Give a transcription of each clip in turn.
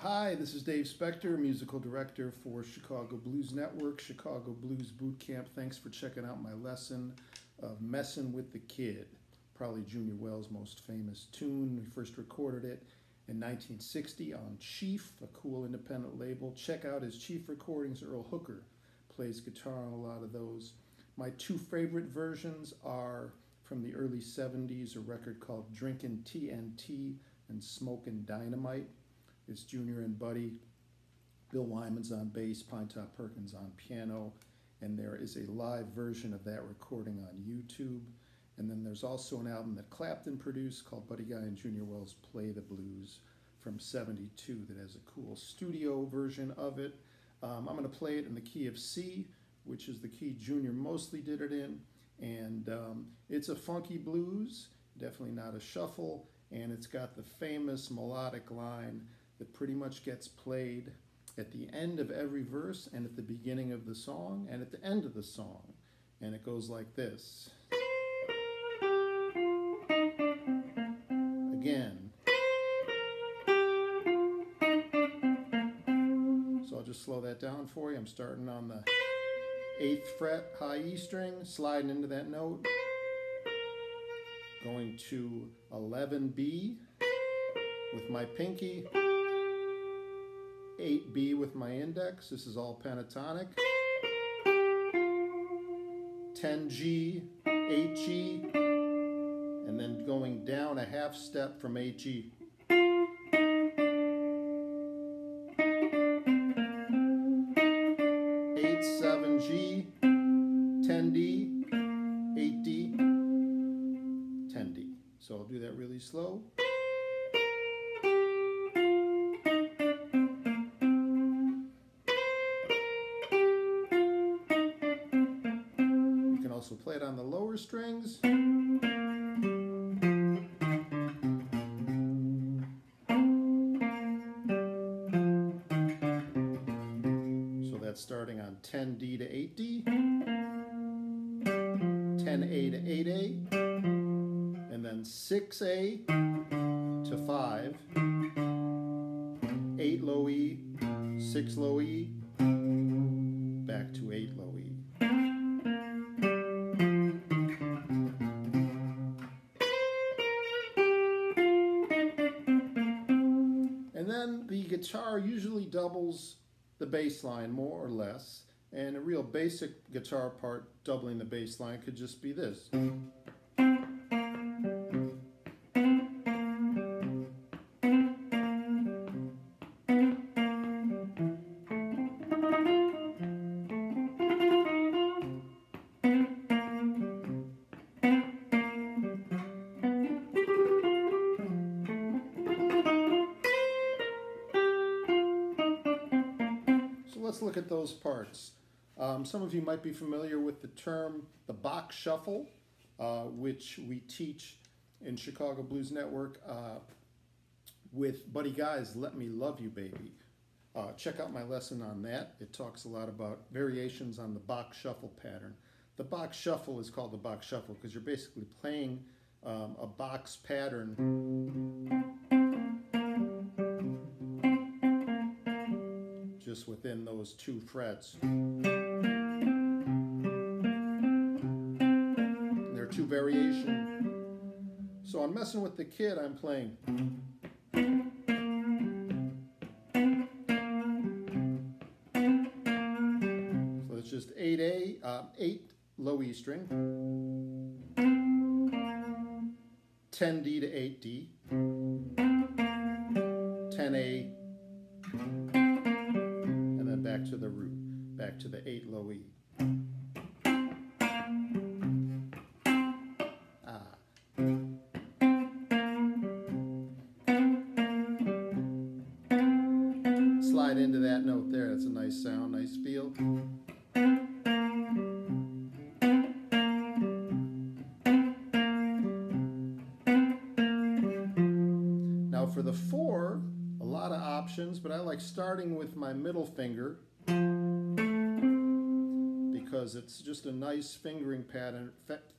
Hi, this is Dave Specter, musical director for Chicago Blues Network, Chicago Blues Boot Camp. Thanks for checking out my lesson of Messing with the Kid, probably Junior Wells' most famous tune. We first recorded it in 1960 on Chief, a cool independent label. Check out his Chief recordings. Earl Hooker plays guitar on a lot of those. My two favorite versions are from the early 70s, a record called Drinkin' TNT and Smokin' Dynamite. It's Junior and Buddy. Bill Wyman's on bass, Pinetop Perkins on piano, and there is a live version of that recording on YouTube. And then there's also an album that Clapton produced called Buddy Guy and Junior Wells Play the Blues from 72 that has a cool studio version of it. Um, I'm going to play it in the key of C, which is the key Junior mostly did it in. And um, it's a funky blues, definitely not a shuffle, and it's got the famous melodic line that pretty much gets played at the end of every verse and at the beginning of the song and at the end of the song. And it goes like this. Again. So I'll just slow that down for you. I'm starting on the eighth fret high E string, sliding into that note, going to 11B with my pinky, 8B with my index, this is all pentatonic, 10G, HE, and then going down a half step from HE. 7G, 10D, 8D, 10D. So I'll do that really slow. On the lower strings. starting on 10D to 8D, 10A to 8A, and then 6A to 5, 8 low E, 6 low E, back to 8 low the bass line more or less. And a real basic guitar part doubling the bass line could just be this. Let's look at those parts. Um, some of you might be familiar with the term the box Shuffle, uh, which we teach in Chicago Blues Network uh, with Buddy Guy's Let Me Love You Baby. Uh, check out my lesson on that. It talks a lot about variations on the box Shuffle pattern. The box Shuffle is called the box Shuffle because you're basically playing um, a box pattern just within those two frets. There are two variations. So on messing with the Kid, I'm playing. So it's just 8A, uh, 8 low E string, 10D to 8D, 10A, back to the root, back to the 8 low E. Ah. Slide into that note there, that's a nice sound, nice feel. Now for the 4, a lot of options, but I like starting with my middle finger because it's just a nice fingering pattern,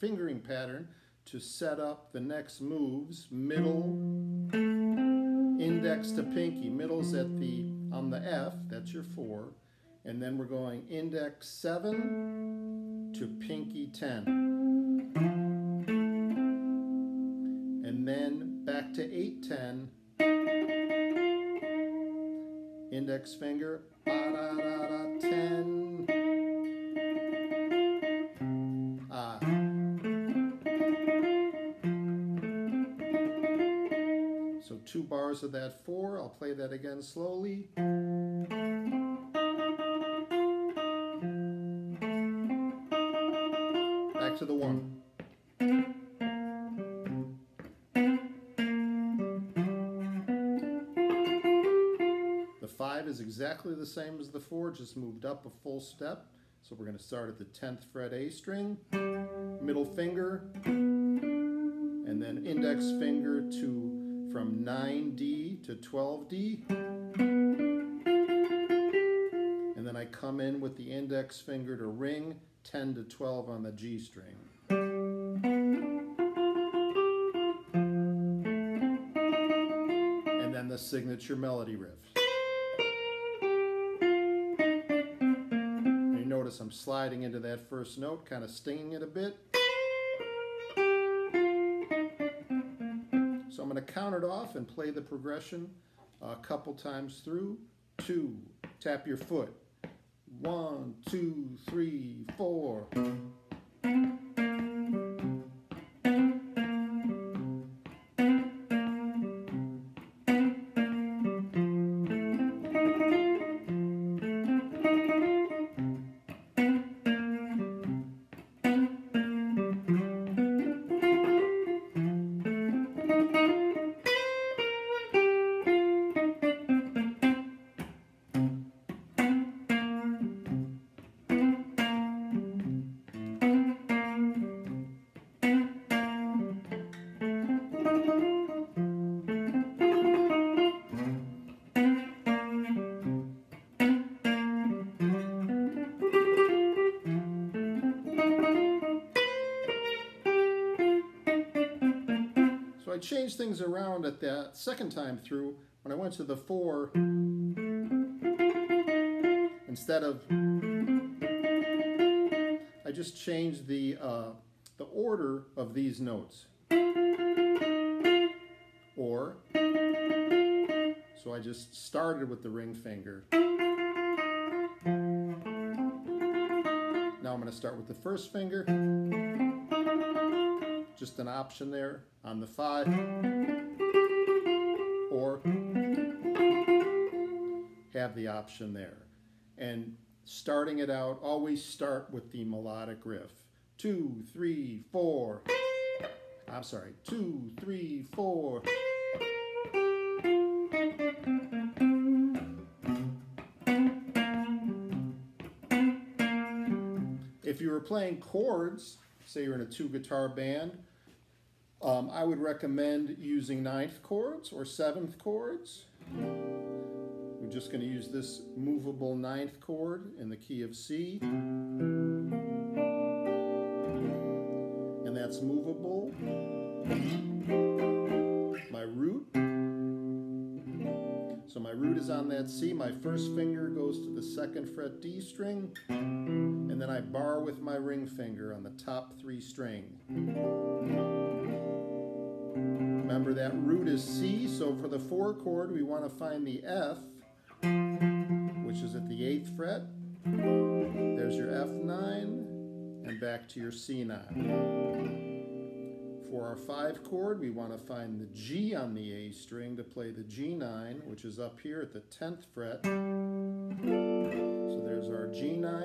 fingering pattern to set up the next moves, middle, index to pinky. Middle's at the on the F, that's your four. And then we're going index seven to pinky 10. Index finger, ba da da da 10. Ah. So two bars of that four. I'll play that again slowly. Back to the one. Exactly the same as the four, just moved up a full step. So we're going to start at the 10th fret A string, middle finger, and then index finger to from 9D to 12D. And then I come in with the index finger to ring 10 to 12 on the G string. And then the signature melody riff. Notice I'm sliding into that first note, kind of stinging it a bit. So I'm going to count it off and play the progression uh, a couple times through. Two, tap your foot. One, two, three, four. Changed things around at that second time through. When I went to the four, instead of, I just changed the, uh, the order of these notes. Or, so I just started with the ring finger. Now I'm going to start with the first finger just an option there on the five. Or have the option there. And starting it out always start with the melodic riff. Two three four. I'm sorry two three four. If you were playing chords say you're in a two guitar band um, I would recommend using ninth chords or seventh chords. We're just going to use this movable ninth chord in the key of C. And that's movable. My root. So my root is on that C. My first finger goes to the second fret D string. And then I bar with my ring finger on the top three string. Remember that root is C, so for the four chord we want to find the F, which is at the 8th fret. There's your F9, and back to your C9. For our 5 chord we want to find the G on the A string to play the G9, which is up here at the 10th fret. So there's our G9,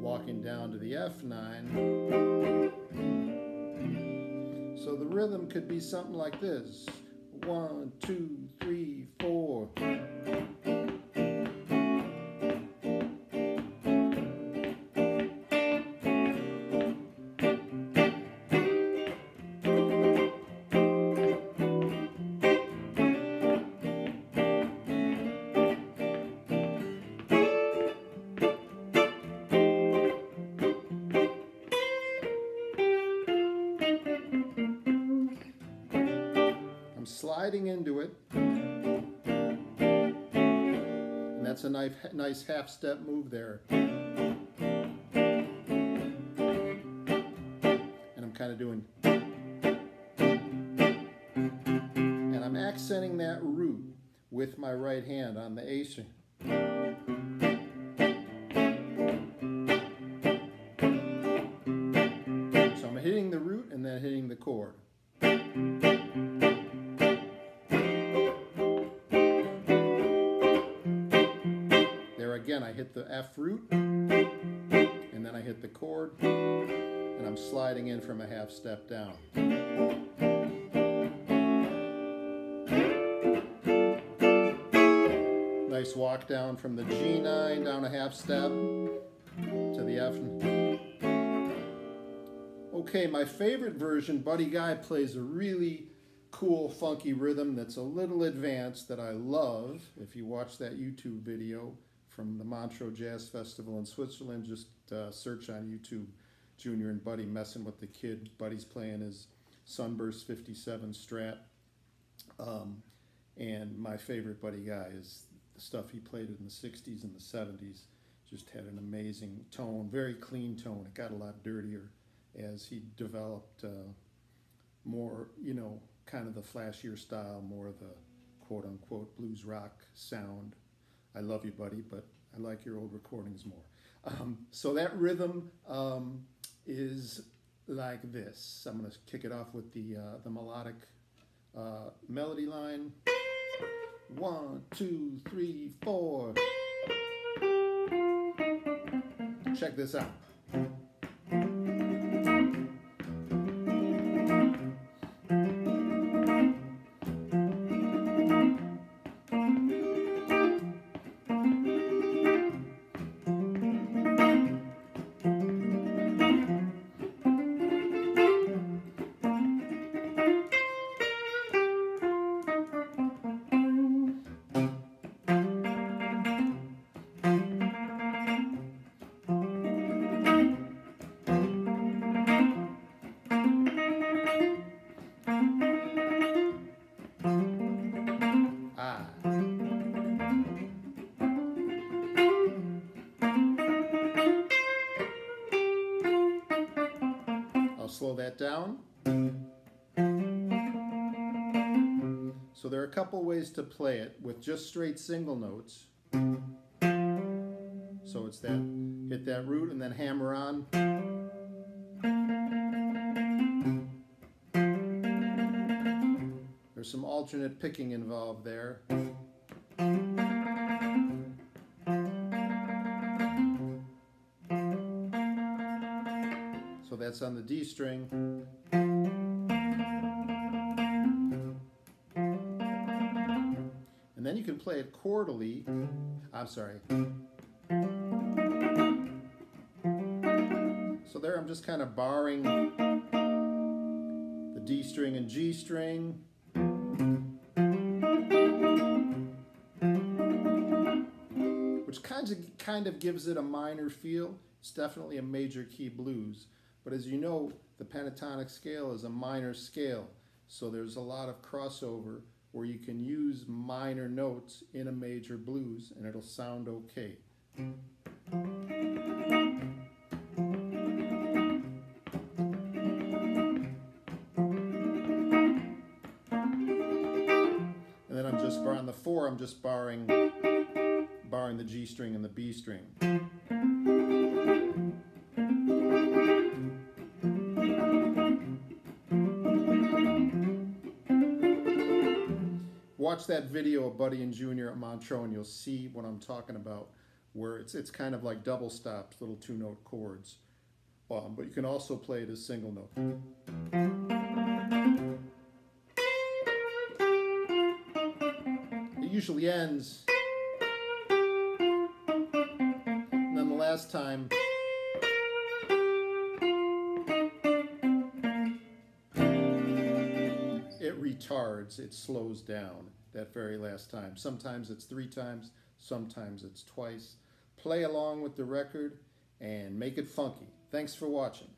walking down to the F9. Rhythm could be something like this. One, two, three, four. Sliding into it. And that's a nice, nice half step move there. And I'm kind of doing. And I'm accenting that root with my right hand on the A string. I hit the F root, and then I hit the chord, and I'm sliding in from a half step down. Nice walk down from the G9 down a half step to the F. Okay, my favorite version, Buddy Guy plays a really cool, funky rhythm that's a little advanced that I love. If you watch that YouTube video from the Montreux Jazz Festival in Switzerland, just uh, search on YouTube Junior and Buddy messing with the kid. Buddy's playing his Sunburst 57 Strat. Um, and my favorite Buddy Guy is the stuff he played in the 60s and the 70s. Just had an amazing tone, very clean tone. It got a lot dirtier as he developed uh, more, you know, kind of the flashier style, more of the quote unquote blues rock sound. I love you, buddy, but I like your old recordings more. Um, so that rhythm um, is like this. I'm going to kick it off with the, uh, the melodic uh, melody line. One, two, three, four. Check this out. Slow that down. So there are a couple ways to play it with just straight single notes. So it's that, hit that root and then hammer on. There's some alternate picking involved there. That's on the D string. And then you can play it chordally. I'm sorry. So there I'm just kind of barring the D string and G string. Which kind of, kind of gives it a minor feel. It's definitely a major key blues. But as you know, the pentatonic scale is a minor scale. So there's a lot of crossover where you can use minor notes in a major blues and it'll sound okay. And then I'm just on the four, I'm just barring barring the G string and the B string. Watch that video of Buddy and Junior at Montreux and you'll see what I'm talking about where it's it's kind of like double stops, little two note chords. Um, but you can also play it as single note. It usually ends. And then the last time. Retards, it slows down that very last time. Sometimes it's three times, sometimes it's twice. Play along with the record and make it funky. Thanks for watching.